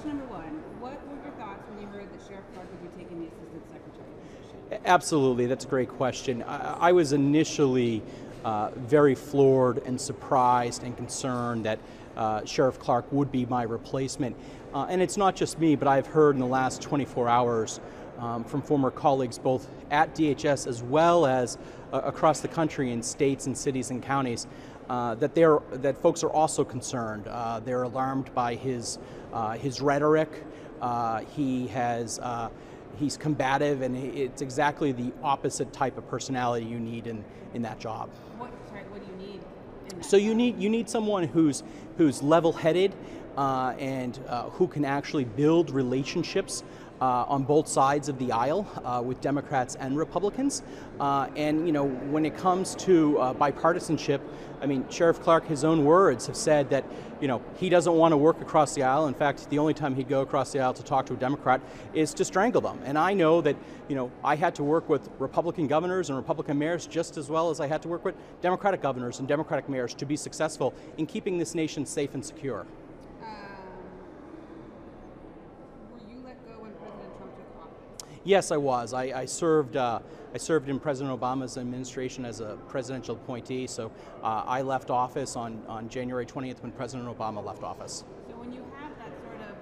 question number one: What were your thoughts when you heard that Sheriff Clarke would be taking the assistant secretary position? Absolutely, that's a great question. I, I was initially uh, very floored and surprised and concerned that uh, Sheriff Clarke would be my replacement. Uh, and it's not just me, but I've heard in the last 24 hours um, from former colleagues both at DHS as well as uh, across the country in states and cities and counties uh, that they're that folks are also concerned. Uh, they're alarmed by his uh, his rhetoric. Uh, he has uh, he's combative, and it's exactly the opposite type of personality you need in in that job. What, sorry, what do you need? In that So you need you need someone who's who's level-headed uh, and uh, who can actually build relationships uh, on both sides of the aisle uh, with Democrats and Republicans. Uh, and you know when it comes to uh, bipartisanship, I mean Sheriff Clarke, his own words have said that you know he doesn't want to work across the aisle. In fact, the only time he'd go across the aisle to talk to a Democrat is to strangle them. And I know that you know I had to work with Republican governors and Republican mayors just as well as I had to work with Democratic governors and Democratic mayors to be successful in keeping this nation safe and secure. Um, were you let go when President Trump took office? Yes, I was. I, I served. Uh, I served in President Obama's administration as a presidential appointee. So uh, I left office on, on January 20th when President Obama left office. So when you have that sort of,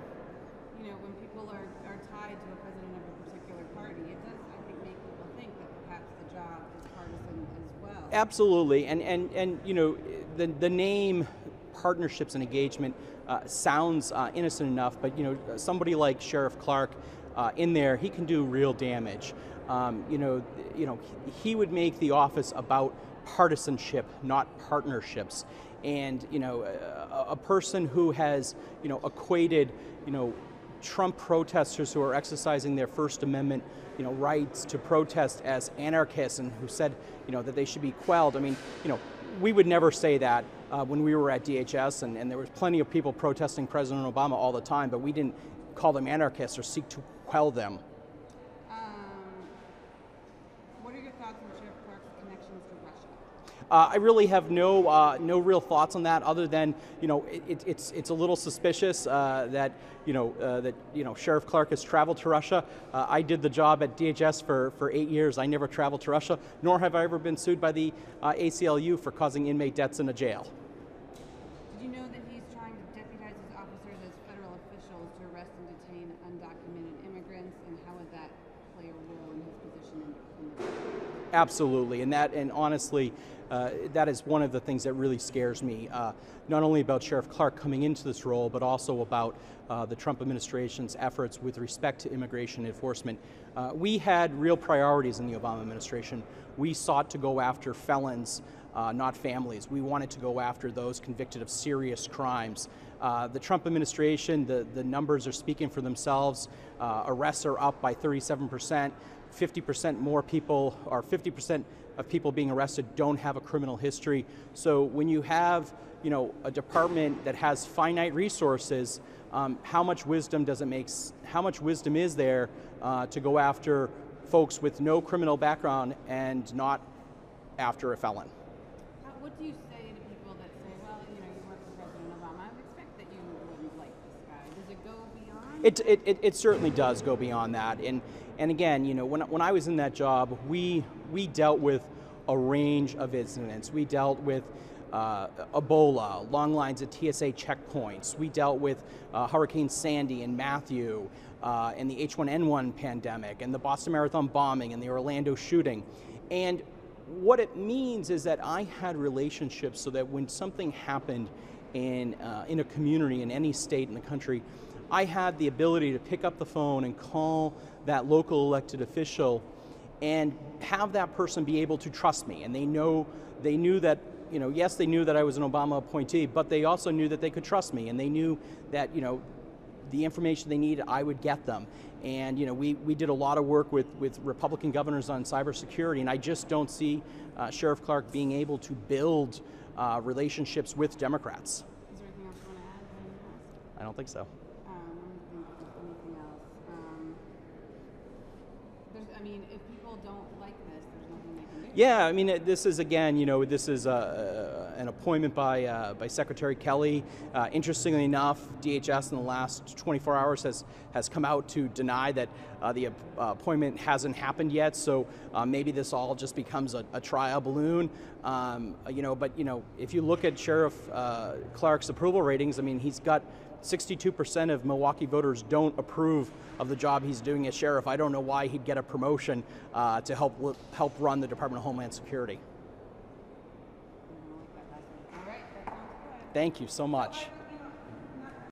you know, when people are, are tied to a president of a particular party, it does, I think, make people think that perhaps the job is partisan as well. Absolutely, and and and you know, the the name partnerships and engagement uh, sounds uh, innocent enough, but you know, somebody like Sheriff Clarke uh, in there, he can do real damage. Um, you know, you know, he would make the office about partisanship, not partnerships. And you know, a, a person who has you know equated you know Trump protesters who are exercising their First Amendment, you know, rights to protest as anarchists and who said, you know, that they should be quelled. I mean, you know, we would never say that uh, when we were at DHS, and, and there was plenty of people protesting President Obama all the time, but we didn't call them anarchists or seek to quell them. Um, what are your thoughts on Sheriff Clarke's connections to Russia? Uh, I really have no uh, no real thoughts on that, other than you know it, it, it's it's a little suspicious uh, that you know uh, that you know Sheriff Clarke has traveled to Russia. Uh, I did the job at DHS for, for eight years. I never traveled to Russia, nor have I ever been sued by the uh, ACLU for causing inmate deaths in a jail. Did you know that he's trying to deputize his officers as federal officials to arrest and detain undocumented immigrants, and how would that play a role in his position in, in the Absolutely, and that, and honestly, uh, that is one of the things that really scares me. Uh, not only about Sheriff Clarke coming into this role, but also about uh, the Trump administration's efforts with respect to immigration enforcement. Uh, we had real priorities in the Obama administration. We sought to go after felons, uh, not families. We wanted to go after those convicted of serious crimes. Uh, the Trump administration, the, the numbers are speaking for themselves. Arrests are up by 37 percent. 50% more people, or 50% of people being arrested don't have a criminal history. So when you have, you know, a department that has finite resources, um, how much wisdom does it make? How much wisdom is there uh, to go after folks with no criminal background and not after a felon? What do you say to people that say, well, you know, you work for President Obama, I would expect that you wouldn't like this guy? Does it go beyond? It, it, it, it certainly does go beyond that. And, and again, you know, when, when I was in that job, we, we dealt with a range of incidents. We dealt with uh, Ebola, long lines at TSA checkpoints. We dealt with uh, Hurricane Sandy and Matthew uh, and the H1N1 pandemic and the Boston Marathon bombing and the Orlando shooting. And what it means is that I had relationships so that when something happened in, uh, in a community in any state in the country, I had the ability to pick up the phone and call that local elected official and have that person be able to trust me. And they know they knew that, you know, yes, they knew that I was an Obama appointee, but they also knew that they could trust me. And they knew that, you know, the information they needed, I would get them. And you know, we, we did a lot of work with, with Republican governors on cybersecurity, and I just don't see uh, Sheriff Clarke being able to build uh, relationships with Democrats. Is there anything else you want to add? that I didn't ask? I don't think so. Um, let me think if there's anything else. Um, there's, I mean, if people don't like this, there's nothing they can do. Yeah, I mean, this is again, you know, this is uh, an appointment by, uh, by Secretary Kelly. Uh, interestingly enough, DHS in the last 24 hours has, has come out to deny that uh, the uh, appointment hasn't happened yet. So uh, maybe this all just becomes a, a trial balloon. Um, you know, but you know, if you look at Sheriff uh, Clarke's approval ratings, I mean, he's got 62% of Milwaukee voters don't approve of the job he's doing as sheriff. I don't know why he'd get a promotion uh, to help help run the Department of Homeland Security. I don't like that last one. All right, that sounds good. Thank you so much.